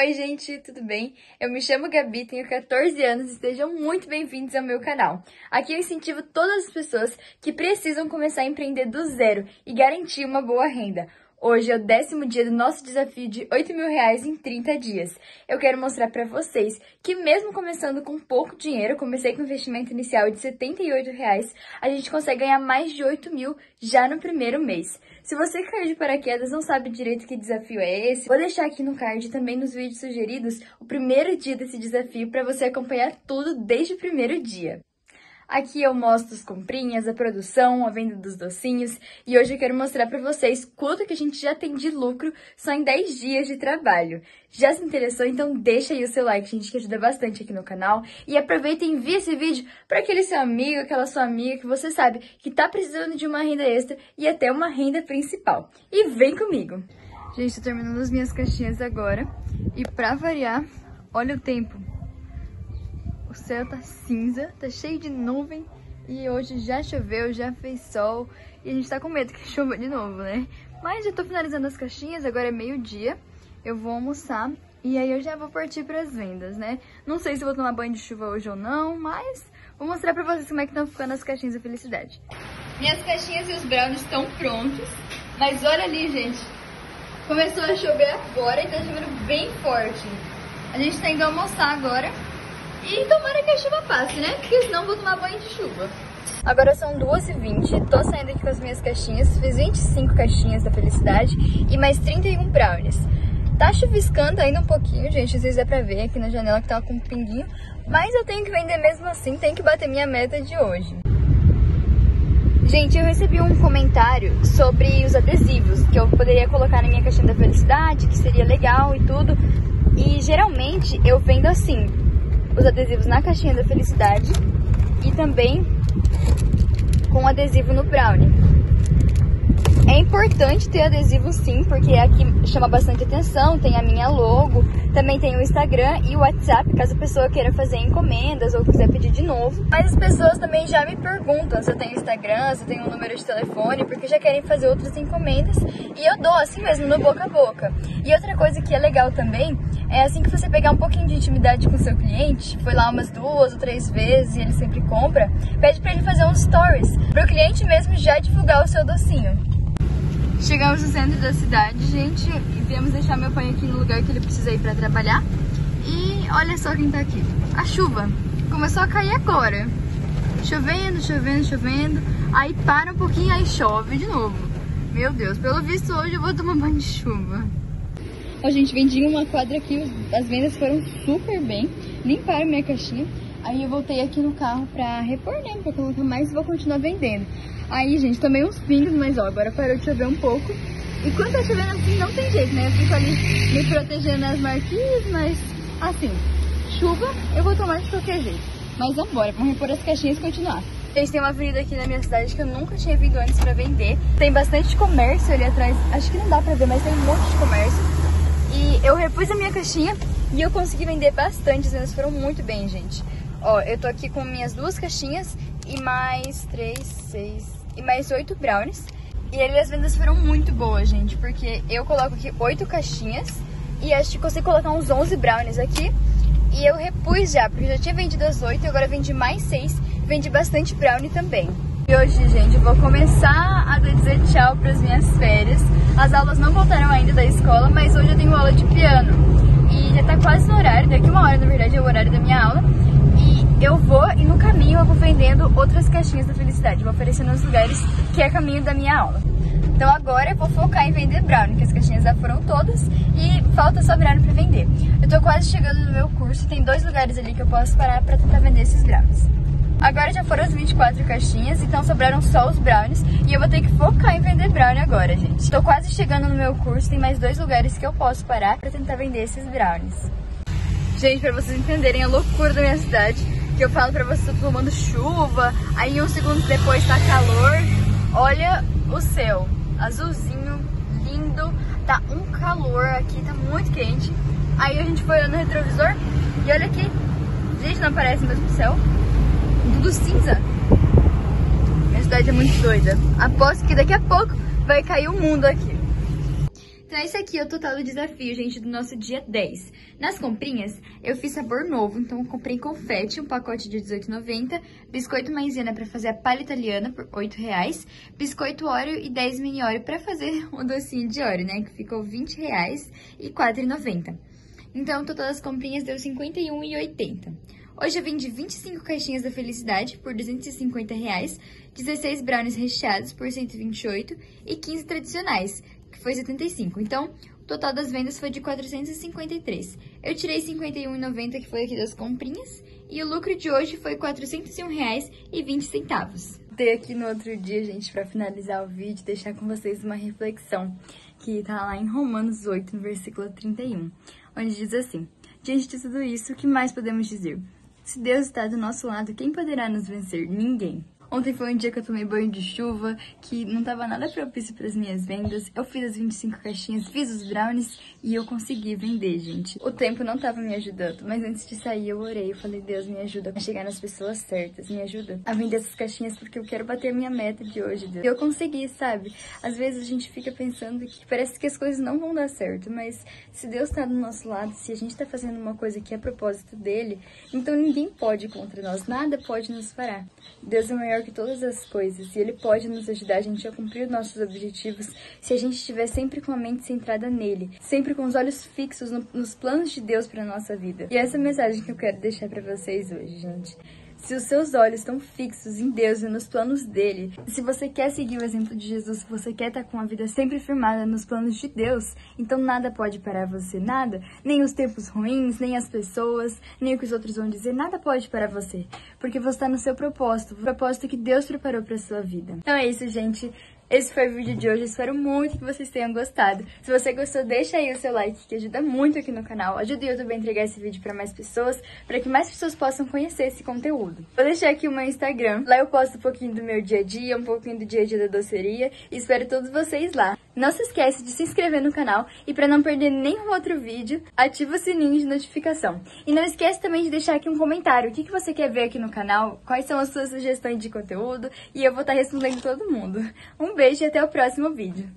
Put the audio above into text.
Oi, gente, tudo bem? Eu me chamo Gabi, tenho 14 anos e sejam muito bem-vindos ao meu canal. Aqui eu incentivo todas as pessoas que precisam começar a empreender do zero e garantir uma boa renda. Hoje é o décimo dia do nosso desafio de 8 mil reais em 30 dias. Eu quero mostrar para vocês que mesmo começando com pouco dinheiro, comecei com um investimento inicial de 78 reais, a gente consegue ganhar mais de 8 mil já no primeiro mês. Se você caiu de paraquedas não sabe direito que desafio é esse, vou deixar aqui no card e também nos vídeos sugeridos o primeiro dia desse desafio para você acompanhar tudo desde o primeiro dia. Aqui eu mostro as comprinhas, a produção, a venda dos docinhos e hoje eu quero mostrar para vocês quanto que a gente já tem de lucro só em 10 dias de trabalho. Já se interessou? Então deixa aí o seu like, gente, que ajuda bastante aqui no canal. E aproveita e envia esse vídeo para aquele seu amigo, aquela sua amiga que você sabe que tá precisando de uma renda extra e até uma renda principal. E vem comigo! Gente, tô terminando as minhas caixinhas agora e pra variar, olha o tempo céu tá cinza, tá cheio de nuvem e hoje já choveu, já fez sol e a gente tá com medo que chova de novo, né? Mas já tô finalizando as caixinhas, agora é meio-dia, eu vou almoçar e aí eu já vou partir pras vendas, né? Não sei se vou tomar banho de chuva hoje ou não, mas vou mostrar pra vocês como é que estão ficando as caixinhas da felicidade. Minhas caixinhas e os brownies estão prontos, mas olha ali, gente, começou a chover agora e tá chovendo bem forte. A gente tá indo almoçar agora e tomara que a chuva passe, né? Porque senão vou tomar banho de chuva. Agora são 2h20, tô saindo aqui com as minhas caixinhas, fiz 25 caixinhas da felicidade e mais 31 brownies. Tá chuviscando ainda um pouquinho, gente, às vezes dá pra ver aqui na janela que tava com um pinguinho, mas eu tenho que vender mesmo assim, tem que bater minha meta de hoje. Gente, eu recebi um comentário sobre os adesivos, que eu poderia colocar na minha caixinha da felicidade, que seria legal e tudo. E geralmente eu vendo assim, os adesivos na caixinha da felicidade e também com adesivo no brownie. É importante ter adesivo sim, porque aqui chama bastante atenção, tem a minha logo, também tem o Instagram e o WhatsApp, caso a pessoa queira fazer encomendas ou quiser pedir de novo. Mas as pessoas também já me perguntam se eu tenho Instagram, se eu tenho um número de telefone, porque já querem fazer outras encomendas e eu dou assim mesmo, no boca a boca. E outra coisa que é legal também é assim que você pegar um pouquinho de intimidade com seu cliente, foi lá umas duas ou três vezes e ele sempre compra, pede para ele fazer uns stories, para o cliente mesmo já divulgar o seu docinho. Chegamos no centro da cidade, gente, e viemos deixar meu pai aqui no lugar que ele precisa ir para trabalhar. E olha só quem tá aqui. A chuva começou a cair agora. Chovendo, chovendo, chovendo. Aí para um pouquinho, aí chove de novo. Meu Deus, pelo visto hoje eu vou tomar banho de chuva. A gente, vendi uma quadra aqui, as vendas foram super bem. Limparam minha caixinha. Aí eu voltei aqui no carro pra repor, né? Pra colocar mais e vou continuar vendendo. Aí, gente, também uns pingos, mas ó, agora parou de chover um pouco. E quando tá chovendo assim, não tem jeito, né? Eu fico ali me protegendo nas marquinhas, mas assim, chuva eu vou tomar de qualquer jeito. Mas vambora, vamos repor as caixinhas e continuar. Gente, tem uma avenida aqui na minha cidade que eu nunca tinha vindo antes pra vender. Tem bastante comércio ali atrás, acho que não dá pra ver, mas tem um monte de comércio. E eu repus a minha caixinha e eu consegui vender bastante, as vendas foram muito bem, gente. Ó, eu tô aqui com minhas duas caixinhas e mais três, seis, e mais oito brownies. E ali as vendas foram muito boas, gente, porque eu coloco aqui oito caixinhas e acho que consigo colocar uns 11 brownies aqui. E eu repus já, porque eu já tinha vendido as oito e agora vendi mais seis. Vendi bastante brownie também. E hoje, gente, eu vou começar a dizer tchau para as minhas férias. As aulas não voltaram ainda da escola, mas hoje eu tenho aula de piano. E já tá quase no horário, daqui uma hora, na verdade, é o horário da minha aula eu vou e no caminho eu vou vendendo outras caixinhas da felicidade, vou oferecendo nos lugares que é caminho da minha aula. Então agora eu vou focar em vender brownie, que as caixinhas já foram todas e falta só brownie para vender. Eu tô quase chegando no meu curso, tem dois lugares ali que eu posso parar para tentar vender esses brownies. Agora já foram as 24 caixinhas, então sobraram só os brownies e eu vou ter que focar em vender brownie agora, gente. Estou quase chegando no meu curso, tem mais dois lugares que eu posso parar para tentar vender esses brownies. Gente, para vocês entenderem a loucura da minha cidade, que eu falo pra você, tô tomando chuva, aí um segundo depois tá calor. Olha o céu, azulzinho, lindo, tá um calor aqui, tá muito quente. Aí a gente foi olhando no retrovisor e olha aqui, gente, não aparece mesmo o céu, tudo cinza. Minha cidade é muito doida. Aposto que daqui a pouco vai cair o mundo aqui. Então esse aqui é o total do desafio, gente, do nosso dia 10. Nas comprinhas, eu fiz sabor novo, então comprei confete, um pacote de R$18,90, biscoito maisena para fazer a palha italiana por R$8,00, biscoito Oreo e 10 mini Oreo para fazer o docinho de Oreo, né, que ficou R$20,00 e R$4,90. Então, o total das comprinhas deu R$51,80. Hoje eu vendi 25 caixinhas da felicidade por 250 reais, 16 brownies recheados por 128 e 15 tradicionais, que foi 75. Então, o total das vendas foi de 453. Eu tirei 51,90 que foi aqui das comprinhas e o lucro de hoje foi R$ 401,20. Dei aqui no outro dia, gente, para finalizar o vídeo, deixar com vocês uma reflexão que tá lá em Romanos 8, no versículo 31, onde diz assim: Diante de tudo isso, o que mais podemos dizer? Se Deus está do nosso lado, quem poderá nos vencer? Ninguém. Ontem foi um dia que eu tomei banho de chuva, que não tava nada propício para as minhas vendas. Eu fiz as 25 caixinhas, fiz os brownies e eu consegui vender, gente. O tempo não tava me ajudando, mas antes de sair eu orei. Eu falei, Deus, me ajuda a chegar nas pessoas certas, me ajuda a vender essas caixinhas porque eu quero bater a minha meta de hoje, Deus. E eu consegui, sabe? Às vezes a gente fica pensando que parece que as coisas não vão dar certo, mas se Deus tá do nosso lado, se a gente tá fazendo uma coisa que é propósito dele, então ninguém pode contra nós, nada pode nos parar. Deus é maior maior que todas as coisas e Ele pode nos ajudar a gente a cumprir os nossos objetivos se a gente estiver sempre com a mente centrada nele, sempre com os olhos fixos no, nos planos de Deus para nossa vida. E essa é a mensagem que eu quero deixar para vocês hoje, gente. Se os seus olhos estão fixos em Deus e nos planos dele, se você quer seguir o exemplo de Jesus, se você quer estar com a vida sempre firmada nos planos de Deus, então nada pode parar você, nada, nem os tempos ruins, nem as pessoas, nem o que os outros vão dizer, nada pode parar você, porque você está no seu propósito, o propósito que Deus preparou para sua vida. Então é isso, gente. Esse foi o vídeo de hoje, espero muito que vocês tenham gostado. Se você gostou, deixa aí o seu like, que ajuda muito aqui no canal. Ajuda o YouTube a entregar esse vídeo para mais pessoas, para que mais pessoas possam conhecer esse conteúdo. Vou deixar aqui o meu Instagram, lá eu posto um pouquinho do meu dia a dia, um pouquinho do dia a dia da doceria, e espero todos vocês lá. Não se esquece de se inscrever no canal e para não perder nenhum outro vídeo, ativa o sininho de notificação. E não esquece também de deixar aqui um comentário, o que, que você quer ver aqui no canal, quais são as suas sugestões de conteúdo, e eu vou estar respondendo todo mundo. Um beijo e até o próximo vídeo.